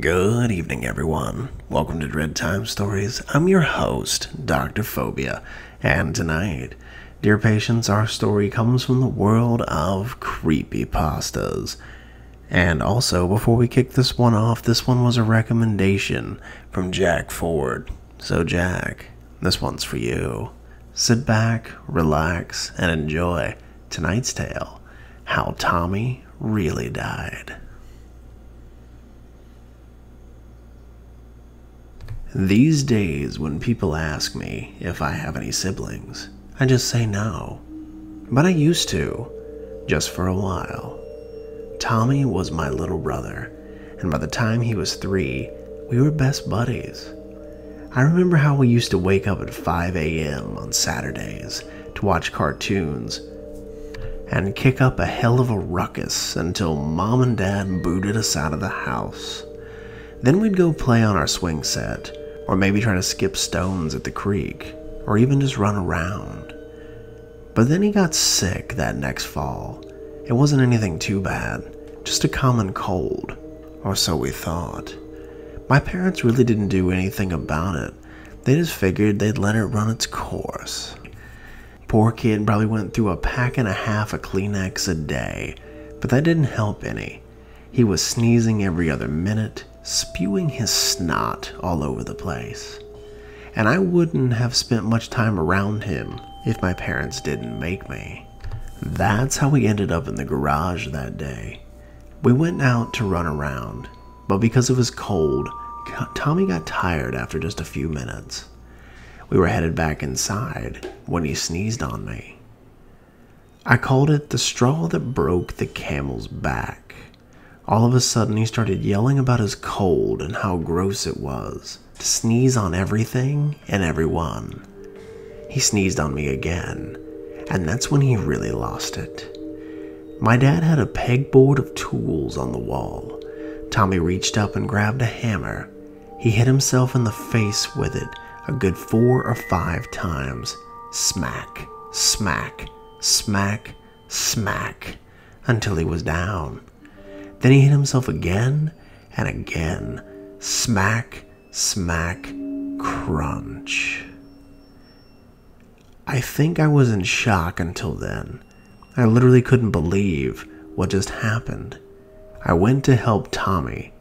Good evening, everyone. Welcome to Dread Time Stories. I'm your host, Dr. Phobia, and tonight, dear patients, our story comes from the world of creepy pastas. And also, before we kick this one off, this one was a recommendation from Jack Ford. So, Jack, this one's for you. Sit back, relax, and enjoy tonight's tale How Tommy Really Died. These days, when people ask me if I have any siblings, I just say no. But I used to, just for a while. Tommy was my little brother, and by the time he was three, we were best buddies. I remember how we used to wake up at 5 a.m. on Saturdays to watch cartoons and kick up a hell of a ruckus until mom and dad booted us out of the house. Then we'd go play on our swing set or maybe try to skip stones at the creek, or even just run around. But then he got sick that next fall. It wasn't anything too bad, just a common cold, or so we thought. My parents really didn't do anything about it. They just figured they'd let it run its course. Poor kid probably went through a pack and a half of Kleenex a day, but that didn't help any. He was sneezing every other minute, spewing his snot all over the place. And I wouldn't have spent much time around him if my parents didn't make me. That's how we ended up in the garage that day. We went out to run around, but because it was cold, Tommy got tired after just a few minutes. We were headed back inside when he sneezed on me. I called it the straw that broke the camel's back. All of a sudden, he started yelling about his cold and how gross it was to sneeze on everything and everyone. He sneezed on me again, and that's when he really lost it. My dad had a pegboard of tools on the wall. Tommy reached up and grabbed a hammer. He hit himself in the face with it a good four or five times. Smack, smack, smack, smack, until he was down. Then he hit himself again and again. Smack, smack, crunch. I think I was in shock until then. I literally couldn't believe what just happened. I went to help Tommy,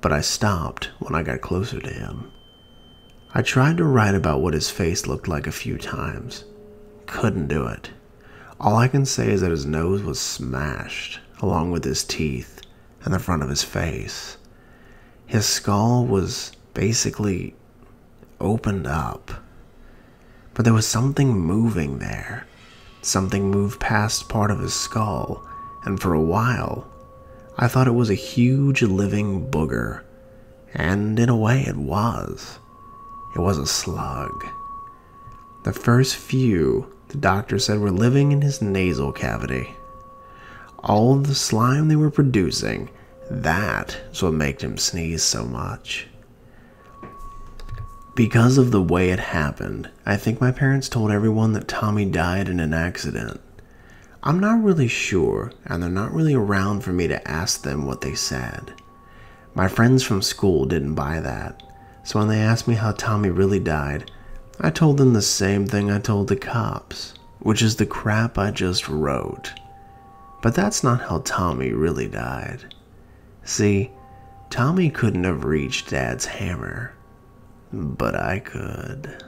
but I stopped when I got closer to him. I tried to write about what his face looked like a few times. Couldn't do it. All I can say is that his nose was smashed, along with his teeth in the front of his face. His skull was basically opened up, but there was something moving there. Something moved past part of his skull, and for a while, I thought it was a huge living booger. And in a way, it was. It was a slug. The first few, the doctor said, were living in his nasal cavity. All the slime they were producing that is what made him sneeze so much. Because of the way it happened, I think my parents told everyone that Tommy died in an accident. I'm not really sure, and they're not really around for me to ask them what they said. My friends from school didn't buy that, so when they asked me how Tommy really died, I told them the same thing I told the cops, which is the crap I just wrote. But that's not how Tommy really died. See, Tommy couldn't have reached Dad's hammer, but I could.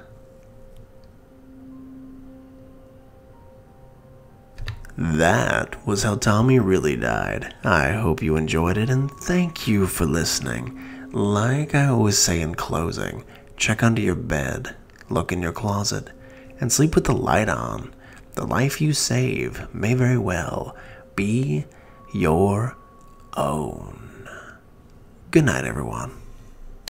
That was how Tommy really died. I hope you enjoyed it and thank you for listening. Like I always say in closing, check under your bed, look in your closet, and sleep with the light on. The life you save may very well be your own. Good night, everyone.